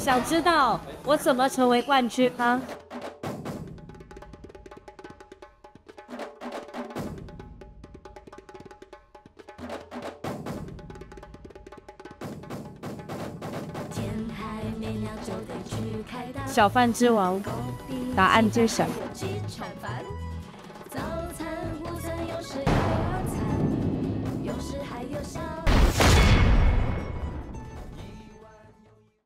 想知道我怎么成为冠军吗？小贩之王，答案揭晓。